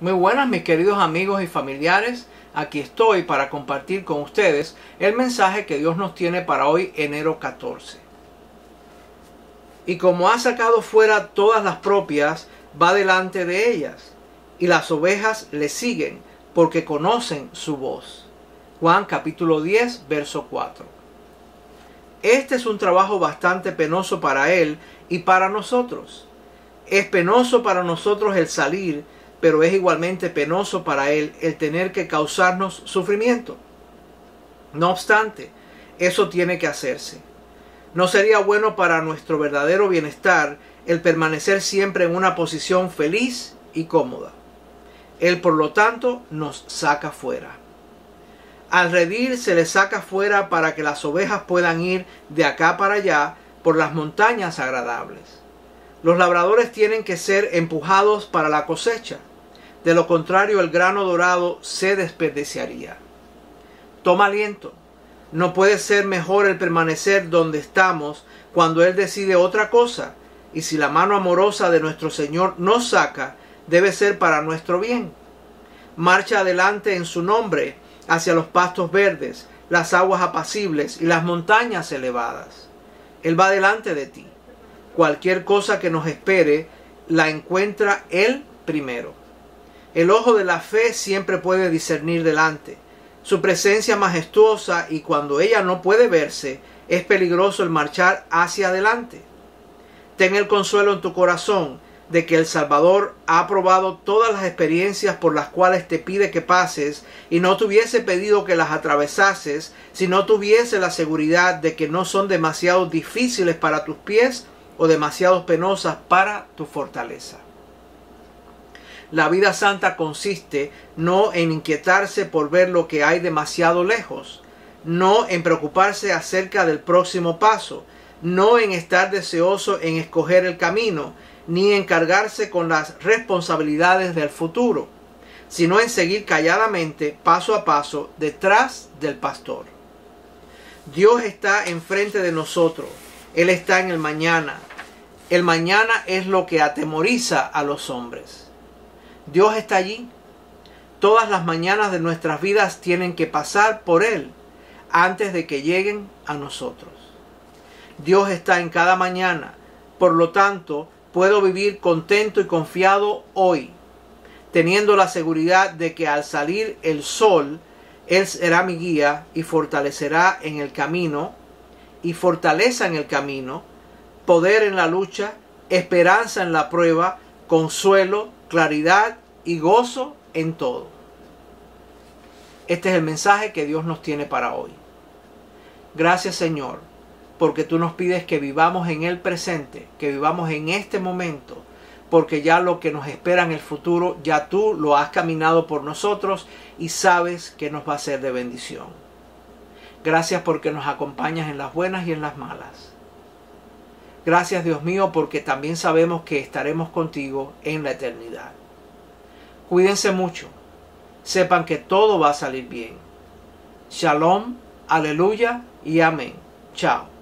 Muy buenas mis queridos amigos y familiares, aquí estoy para compartir con ustedes el mensaje que Dios nos tiene para hoy enero 14. Y como ha sacado fuera todas las propias, va delante de ellas, y las ovejas le siguen, porque conocen su voz. Juan capítulo 10, verso 4. Este es un trabajo bastante penoso para él y para nosotros. Es penoso para nosotros el salir, pero es igualmente penoso para Él el tener que causarnos sufrimiento. No obstante, eso tiene que hacerse. No sería bueno para nuestro verdadero bienestar el permanecer siempre en una posición feliz y cómoda. Él, por lo tanto, nos saca fuera. Al redil se le saca fuera para que las ovejas puedan ir de acá para allá por las montañas agradables. Los labradores tienen que ser empujados para la cosecha. De lo contrario, el grano dorado se desperdiciaría. Toma aliento. No puede ser mejor el permanecer donde estamos cuando Él decide otra cosa. Y si la mano amorosa de nuestro Señor nos saca, debe ser para nuestro bien. Marcha adelante en su nombre hacia los pastos verdes, las aguas apacibles y las montañas elevadas. Él va delante de ti. Cualquier cosa que nos espere, la encuentra Él primero. El ojo de la fe siempre puede discernir delante. Su presencia majestuosa y cuando ella no puede verse, es peligroso el marchar hacia adelante. Ten el consuelo en tu corazón de que el Salvador ha probado todas las experiencias por las cuales te pide que pases y no te hubiese pedido que las atravesases si no tuviese la seguridad de que no son demasiado difíciles para tus pies o demasiado penosas para tu fortaleza. La vida santa consiste no en inquietarse por ver lo que hay demasiado lejos, no en preocuparse acerca del próximo paso, no en estar deseoso en escoger el camino, ni en cargarse con las responsabilidades del futuro, sino en seguir calladamente, paso a paso, detrás del pastor. Dios está enfrente de nosotros, Él está en el mañana. El mañana es lo que atemoriza a los hombres. Dios está allí. Todas las mañanas de nuestras vidas tienen que pasar por Él antes de que lleguen a nosotros. Dios está en cada mañana. Por lo tanto, puedo vivir contento y confiado hoy, teniendo la seguridad de que al salir el sol, Él será mi guía y fortalecerá en el camino, y fortaleza en el camino, poder en la lucha, esperanza en la prueba, consuelo, claridad y gozo en todo. Este es el mensaje que Dios nos tiene para hoy. Gracias Señor, porque tú nos pides que vivamos en el presente, que vivamos en este momento, porque ya lo que nos espera en el futuro, ya tú lo has caminado por nosotros y sabes que nos va a ser de bendición. Gracias porque nos acompañas en las buenas y en las malas. Gracias Dios mío porque también sabemos que estaremos contigo en la eternidad. Cuídense mucho. Sepan que todo va a salir bien. Shalom, aleluya y amén. Chao.